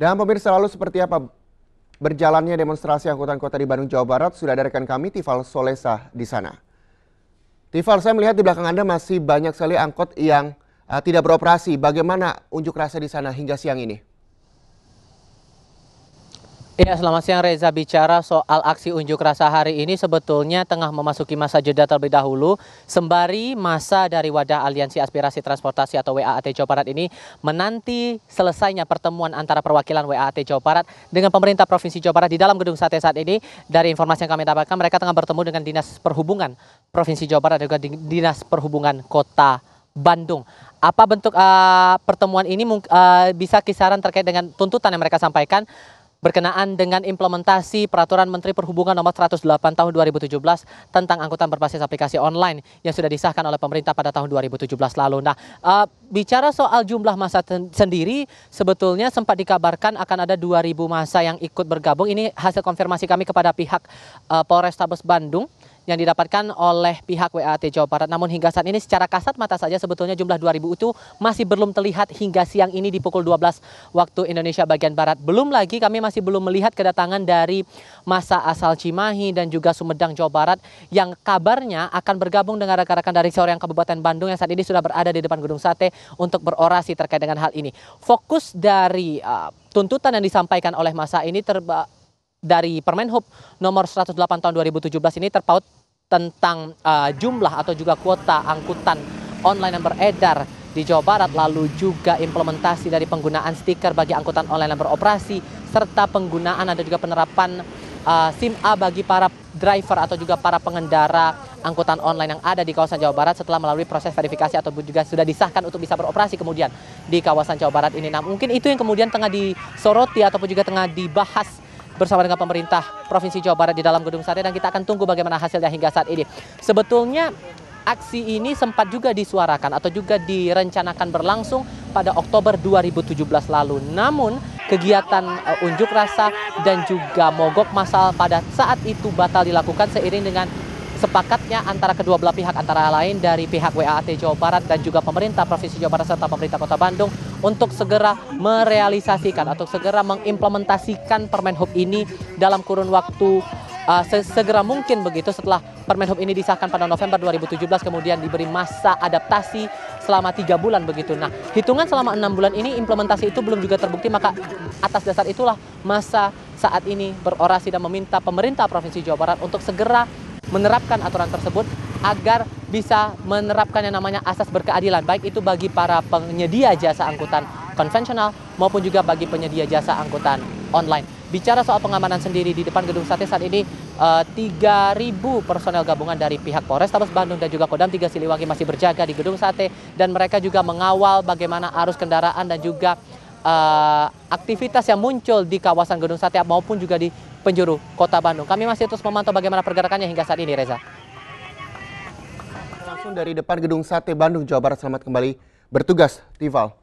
Dan pemirsa lalu seperti apa berjalannya demonstrasi angkutan kota di Bandung, Jawa Barat? Sudah ada rekan kami, Tifal Solesa di sana. Tifal, saya melihat di belakang Anda masih banyak sekali angkot yang uh, tidak beroperasi. Bagaimana unjuk rasa di sana hingga siang ini? Ya, selamat siang Reza. Bicara soal aksi unjuk rasa hari ini sebetulnya tengah memasuki masa jeda terlebih dahulu. Sembari masa dari wadah Aliansi Aspirasi Transportasi atau WAAT Jawa Barat ini menanti selesainya pertemuan antara perwakilan WAAT Jawa Barat dengan pemerintah Provinsi Jawa Barat di dalam gedung sate saat ini. Dari informasi yang kami dapatkan, mereka tengah bertemu dengan Dinas Perhubungan Provinsi Jawa Barat dan juga Dinas Perhubungan Kota Bandung. Apa bentuk uh, pertemuan ini uh, bisa kisaran terkait dengan tuntutan yang mereka sampaikan? Berkenaan dengan implementasi Peraturan Menteri Perhubungan Nomor 108 Tahun 2017 tentang angkutan berbasis aplikasi online yang sudah disahkan oleh pemerintah pada tahun 2017 lalu. Nah, uh, bicara soal jumlah masa sendiri, sebetulnya sempat dikabarkan akan ada 2.000 masa yang ikut bergabung. Ini hasil konfirmasi kami kepada pihak uh, Polrestabes Bandung yang didapatkan oleh pihak WAT Jawa Barat. Namun hingga saat ini secara kasat mata saja sebetulnya jumlah 2000 itu masih belum terlihat hingga siang ini di pukul 12 waktu Indonesia bagian Barat. Belum lagi kami masih belum melihat kedatangan dari masa asal Cimahi dan juga Sumedang Jawa Barat yang kabarnya akan bergabung dengan rekan-rekan dari Soreang Kabupaten Bandung yang saat ini sudah berada di depan Gedung Sate untuk berorasi terkait dengan hal ini. Fokus dari uh, tuntutan yang disampaikan oleh masa ini terba dari Permenhub nomor 108 tahun 2017 ini terpaut tentang uh, jumlah atau juga kuota angkutan online yang beredar di Jawa Barat lalu juga implementasi dari penggunaan stiker bagi angkutan online yang beroperasi serta penggunaan dan juga penerapan uh, SIM A bagi para driver atau juga para pengendara angkutan online yang ada di kawasan Jawa Barat setelah melalui proses verifikasi atau juga sudah disahkan untuk bisa beroperasi kemudian di kawasan Jawa Barat ini. Nah, mungkin itu yang kemudian tengah disoroti ataupun juga tengah dibahas bersama dengan pemerintah Provinsi Jawa Barat di dalam gedung sate dan kita akan tunggu bagaimana hasilnya hingga saat ini. Sebetulnya aksi ini sempat juga disuarakan atau juga direncanakan berlangsung pada Oktober 2017 lalu. Namun kegiatan uh, unjuk rasa dan juga mogok massal pada saat itu batal dilakukan seiring dengan sepakatnya antara kedua belah pihak antara lain dari pihak WAAT Jawa Barat dan juga pemerintah Provinsi Jawa Barat serta pemerintah Kota Bandung untuk segera merealisasikan atau segera mengimplementasikan Permen Hub ini dalam kurun waktu uh, segera mungkin begitu setelah Permen Hub ini disahkan pada November 2017 kemudian diberi masa adaptasi selama tiga bulan begitu. Nah, hitungan selama enam bulan ini implementasi itu belum juga terbukti maka atas dasar itulah masa saat ini berorasi dan meminta pemerintah Provinsi Jawa Barat untuk segera menerapkan aturan tersebut agar bisa menerapkan yang namanya asas berkeadilan baik itu bagi para penyedia jasa angkutan konvensional maupun juga bagi penyedia jasa angkutan online. Bicara soal pengamanan sendiri di depan gedung sate saat ini uh, eh, 3.000 personel gabungan dari pihak Polrestabes Bandung dan juga Kodam 3 Siliwangi masih berjaga di gedung sate dan mereka juga mengawal bagaimana arus kendaraan dan juga uh, aktivitas yang muncul di kawasan gedung sate maupun juga di penjuru kota Bandung. Kami masih terus memantau bagaimana pergerakannya hingga saat ini, Reza. Langsung dari depan gedung sate Bandung, Jawa Barat. Selamat kembali bertugas, Tival.